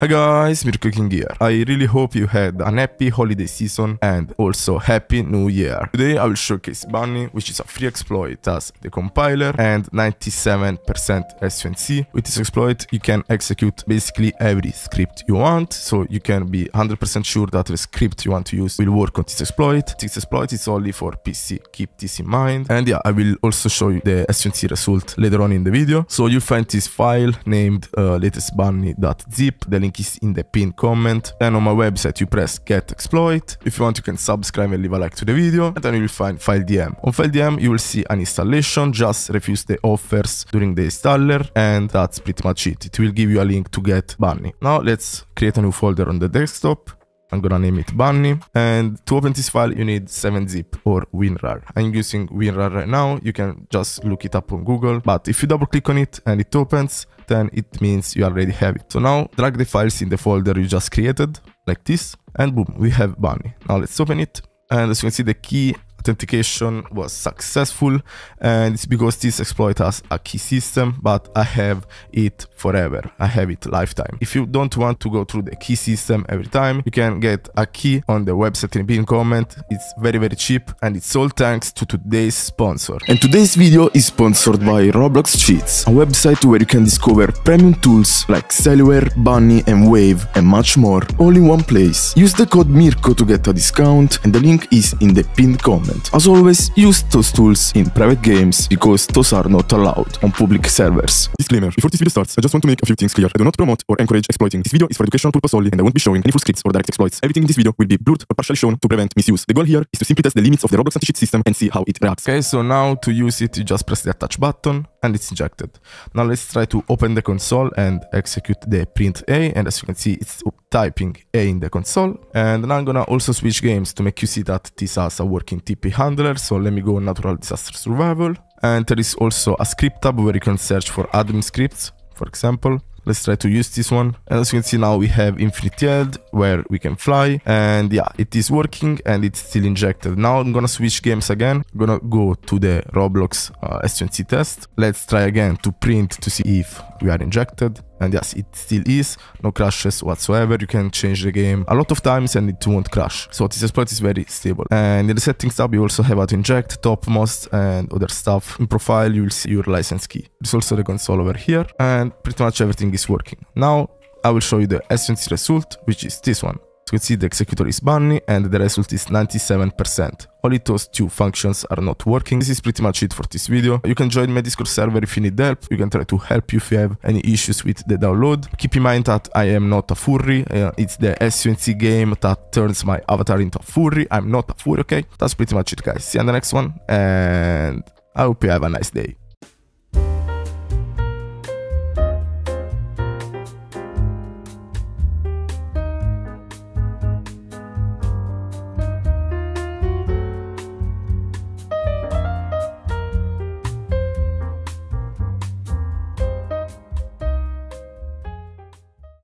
Hi guys, Mirko King here. I really hope you had an happy holiday season and also happy new year. Today I will showcase Bunni, which is a free exploit as the compiler and 97% SUNC. With this exploit you can execute basically every script you want, so you can be 100% sure that the script you want to use will work on this exploit. This exploit is only for PC, keep this in mind. And yeah, I will also show you the SUNC result later on in the video. So you'll find this file named uh, latestbunny.zip. The link is in the pinned comment. Then on my website you press get exploit. If you want you can subscribe and leave a like to the video and then you will find FileDM. On FileDM you will see an installation, just refuse the offers during the installer and that's pretty much it. It will give you a link to get Bunni. Now let's create a new folder on the desktop. I'm gonna name it Bunni. And to open this file, you need 7-zip or WinRAR. I'm using WinRAR right now. You can just look it up on Google. But if you double click on it and it opens, then it means you already have it. So now drag the files in the folder you just created like this and boom, we have Bunni. Now let's open it. And as you can see, the key authentication was successful and it's because this exploit has a key system but I have it forever. I have it lifetime. If you don't want to go through the key system every time you can get a key on the website in pin comment. It's very very cheap and it's all thanks to today's sponsor. And today's video is sponsored by Roblox Cheats a website where you can discover premium tools like Cellular, Bunni and Wave and much more all in one place. Use the code MIRKO to get a discount and the link is in the pinned comment as always, use those tools in private games because those are not allowed on public servers. Disclaimer, before this video starts, I just want to make a few things clear. I do not promote or encourage exploiting. This video is for educational purpose only and I won't be showing any full scripts or direct exploits. Everything in this video will be blurred or partially shown to prevent misuse. The goal here is to simply test the limits of the Roblox anti-cheat system and see how it reacts. Okay, so now to use it, you just press the attach button and it's injected. Now let's try to open the console and execute the print A and as you can see it's typing A in the console. And now I'm gonna also switch games to make you see that this has a working TP handler so let me go natural disaster survival. And there is also a script tab where you can search for admin scripts for example Let's try to use this one. And as you can see now we have infinite yield where we can fly and yeah, it is working and it's still injected. Now I'm gonna switch games again. I'm gonna go to the Roblox uh, SUNC test. Let's try again to print to see if we are injected and yes it still is. No crashes whatsoever. You can change the game. A lot of times and it won't crash. So this exploit is very stable. And in the settings tab you also have how to inject topmost and other stuff. In profile you will see your license key. There's also the console over here and pretty much everything is working. Now I will show you the SUNC result which is this one the executor is bunni and the result is 97%. Only those two functions are not working. This is pretty much it for this video. You can join my Discord server if you need help. You can try to help you if you have any issues with the download. Keep in mind that I am not a furry. Uh, it's the SUNC game that turns my avatar into a furry. I'm not a furry, okay? That's pretty much it, guys. See you on the next one, and I hope you have a nice day.